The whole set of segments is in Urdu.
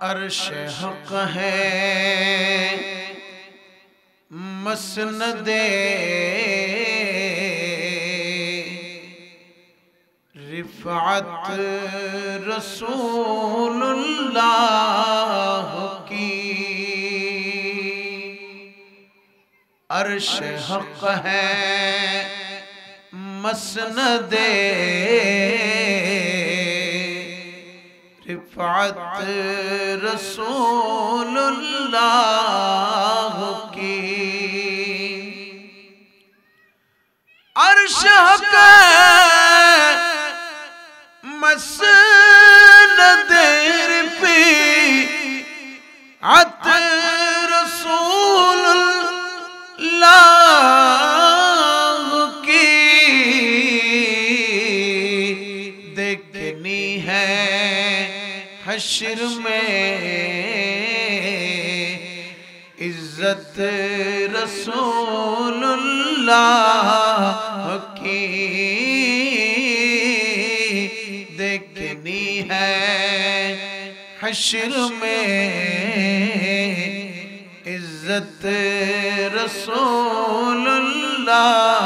عرش حق ہے۔ مسند رفعت رسول اللہ کی۔ عرش حق ہے۔ مسند شفاعت رسول اللہ کی۔ عرش حشر میں عزت رسول اللہ کی دیکھنی ہے حشر میں عزت رسول اللہ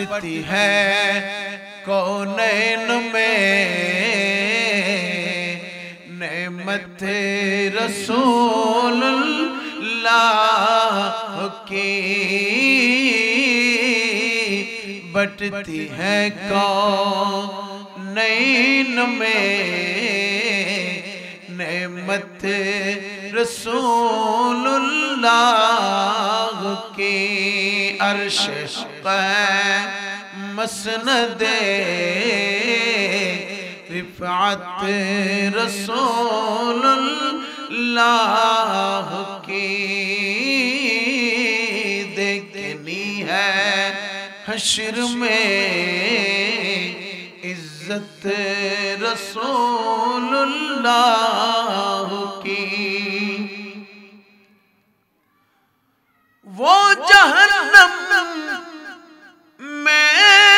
بٹتی ہے۔ کونین میں؟ نعمت رسول اللہ کی بٹتی ہے۔ کونین میں؟ نعمت رسول اللہ عرش مسند رفعت رسول اللہ کی دیکھنی ہے حشر میں عزت رسول اللہ جہنم میں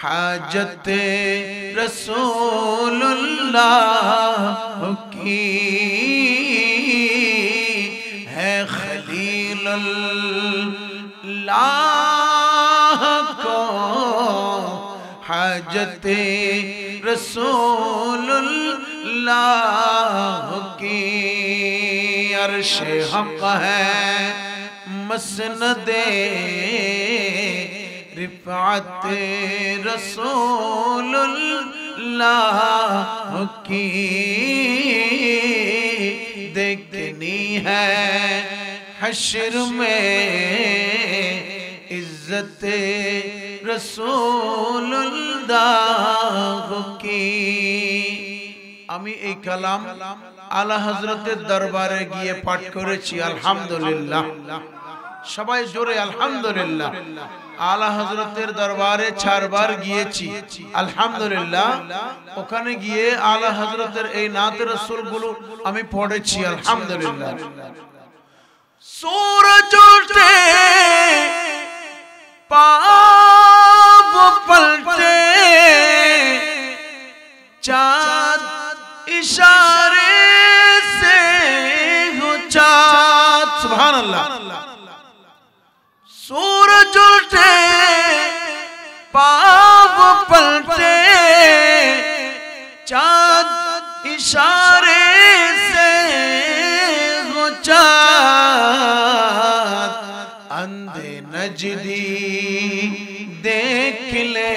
حاجت رسول اللہ کی ہے خلیل اللہ کو حاجت رسول اللہ کی عرش حق ہے مسند رفعت رسول اللہ کی دیکھنی ہے حشر میں عزت রসুল্লাহ কি আমি এই কালাম আলা হজরতের দরবারে গিয়ে পাঠ করেছি আলহামদুলিল্লাহ সবাই জোরে আলহামদুলিল্লাহ। আলা হজরতের দরবারে চারবার গিয়েছি। আলহামদুলিল্লাহ, ওখানে গিয়ে আলা হজরতের এই নাতের রসুলগুলো আমি পড়েছি, আলহামদুলিল্লাহ। সুর চলতে পা اشارے سے ہو چاند اندھے نجدی دیکھ لے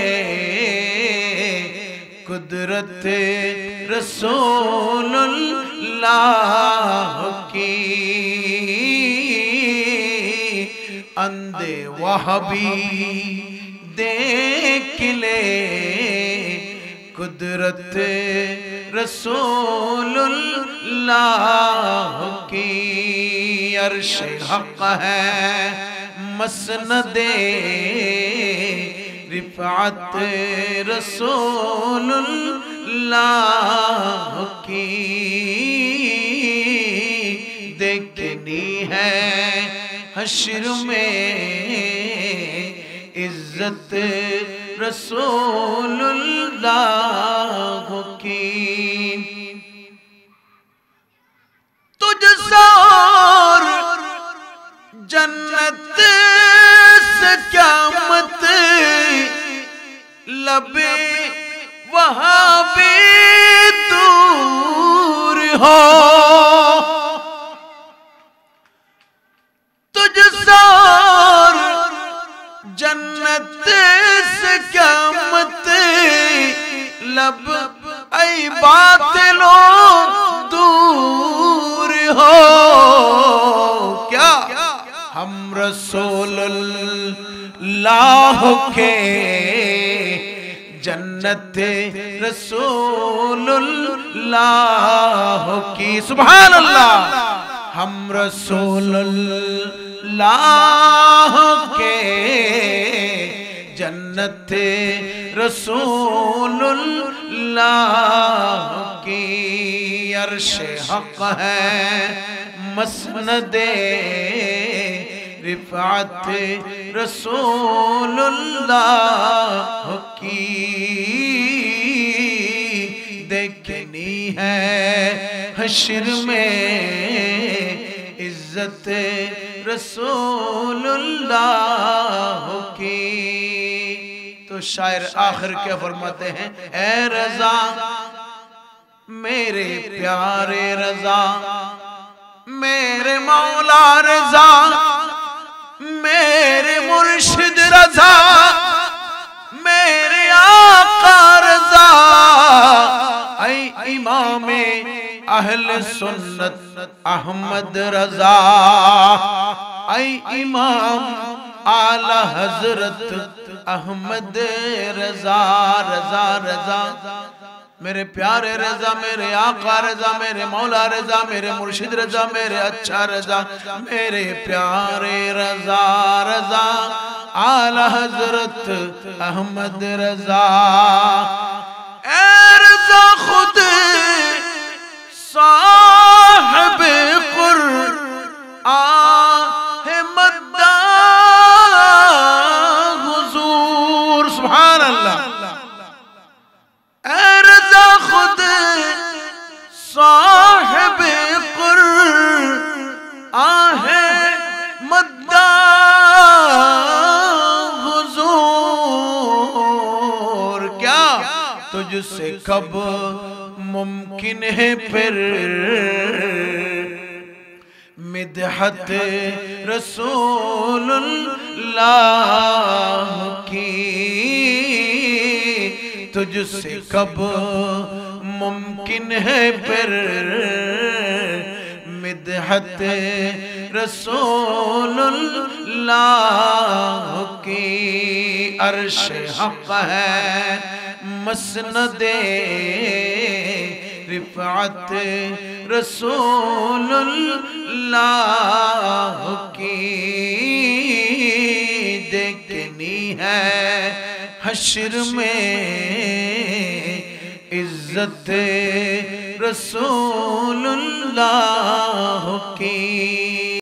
قدرت رسول اللہ کی اندھے وحبی دیکھ لے قدرت رسول اللہ کی عرش حق ہے، مسند رفعت رسول اللہ کی دیکھنی ہے، حشر میں عزت رسول اللہ کی۔ تجھ سور جنت سے قیامت لبے وہاں بھی دور ہو۔ لب ای باطلوں دور ہو، کیا؟ ہم رسول اللہ کے جنت رسول اللہ کی، سبحان اللہ، ہم رسول اللہ کے جنت رسول اللہ کی عرش حق ہے، مسند رفعت رسول اللہ کی دیکھنی ہے، حشر میں عزت رسول اللہ کی۔ تو شاعر آخر کیا فرماتے ہیں؟ اے رضا، میرے پیارے رضا، میرے مولا رضا، میرے مرشد رضا، میرے آقا رضا۔ اے امام اہل سنت احمد رضا، اے امام اعلی حضرت احمد رضا رضا رضا، میرے پیارے رضا، میرے آقا رضا، میرے مولا رضا، میرے مرشد رضا، میرے اچھا رضا، میرے پیارے رضا رضا، اعلی حضرت احمد رضا۔ اے رضا خود صاحب تجھ سے کب ممکن ہے پھر؟ مدحت رسول اللہ کی تجھ سے کب ممکن ہے پھر؟ مدحت رسول اللہ کی عرش حق ہے۔ مسند رفعت رسول اللہ کی دیکھنی ہے حشر میں عزت رسول اللہ کی